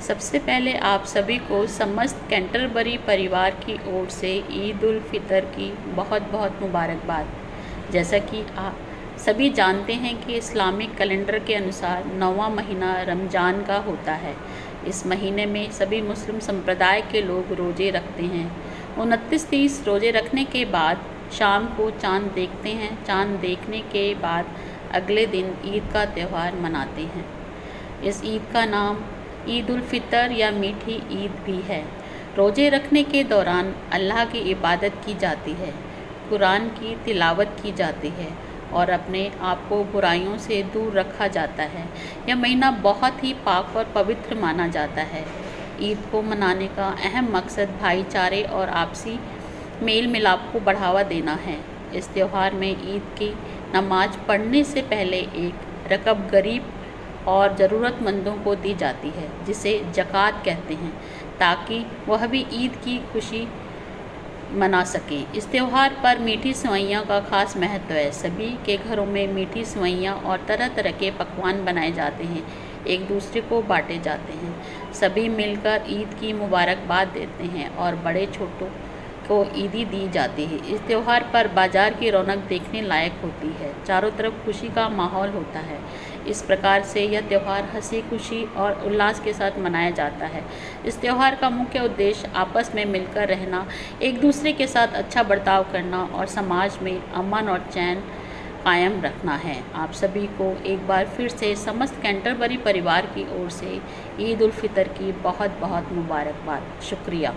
सबसे पहले आप सभी को समस्त कैंटरबरी परिवार की ओर से ईद उल फितर की बहुत बहुत मुबारकबाद। जैसा कि आप सभी जानते हैं कि इस्लामिक कैलेंडर के अनुसार नौवा महीना रमज़ान का होता है। इस महीने में सभी मुस्लिम संप्रदाय के लोग रोज़े रखते हैं। उनतीस तीस रोज़े रखने के बाद शाम को चाँद देखते हैं। चाँद देखने के बाद अगले दिन ईद का त्यौहार मनाते हैं। इस ईद का नाम ईद उल फितर या मीठी ईद भी है। रोज़े रखने के दौरान अल्लाह की इबादत की जाती है, कुरान की तिलावत की जाती है और अपने आप को बुराइयों से दूर रखा जाता है। यह महीना बहुत ही पाक और पवित्र माना जाता है। ईद को मनाने का अहम मकसद भाईचारे और आपसी मेल मिलाप को बढ़ावा देना है। इस त्यौहार में ईद की नमाज़ पढ़ने से पहले एक रकब गरीब और ज़रूरतमंदों को दी जाती है, जिसे जक़ात कहते हैं, ताकि वह भी ईद की खुशी मना सकें। इस त्यौहार पर मीठी सवैयाँ का खास महत्व है। सभी के घरों में मीठी सवैयाँ और तरह तरह के पकवान बनाए जाते हैं, एक दूसरे को बांटे जाते हैं। सभी मिलकर ईद की मुबारकबाद देते हैं और बड़े, छोटों को ईदी दी जाती है। इस त्यौहार पर बाज़ार की रौनक देखने लायक होती है। चारों तरफ़ खुशी का माहौल होता है। इस प्रकार से यह त्यौहार हँसी, खुशी और उल्लास के साथ मनाया जाता है। इस त्यौहार का मुख्य उद्देश्य आपस में मिलकर रहना, एक दूसरे के साथ अच्छा बर्ताव करना और समाज में अमन और चैन कायम रखना है। आप सभी को एक बार फिर से समस्त कैंटरबरी परिवार की ओर से ईद उल फितर की बहुत बहुत मुबारकबाद। शुक्रिया।